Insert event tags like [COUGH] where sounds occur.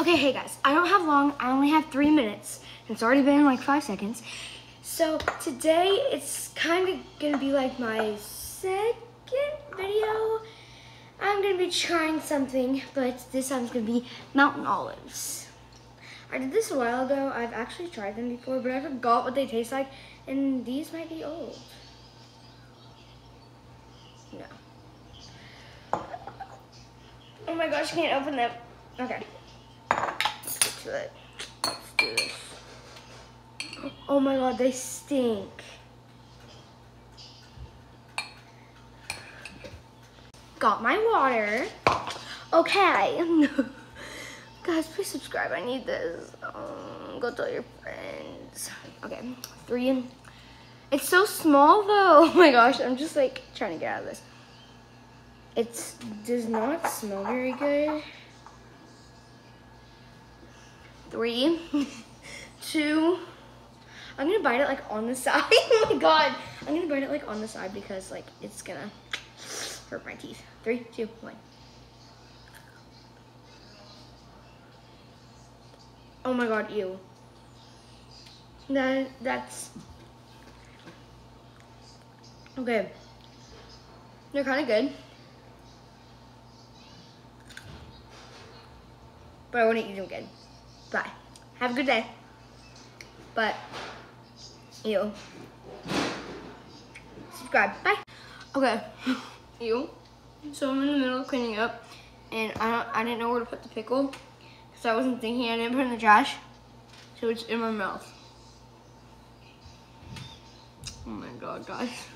Okay, hey guys, I don't have long. I only have three minutes. It's already been like five seconds. So today it's kind of gonna be like my second video. I'm gonna be trying something, but this time's gonna be mountain olives. I did this a while ago. I've actually tried them before, but I forgot what they taste like, and these might be old. No. Oh my gosh, I can't open them. Okay. Let's do this. Oh my god, they stink. Got my water. Okay. [LAUGHS] Guys, please subscribe. I need this. Um, go tell your friends. Okay, three. and It's so small though. [LAUGHS] Oh my gosh, I'm just like trying to get out of this. It does not smell very good. Three, [LAUGHS] two, I'm gonna bite it like on the [LAUGHS] side. oh my god. I'm gonna bite it like on the side because like it's gonna hurt my teeth. Three, two, one. Oh my god, ew. That that's okay. They're kind of good. But I wouldn't eat them again. Bye. Have a good day. But you subscribe. Bye. Okay. [LAUGHS] you. So I'm in the middle of cleaning up, and I don't, I didn't know where to put the pickle, because I wasn't thinking. I didn't put it in the trash, so it's in my mouth. Oh my god, guys.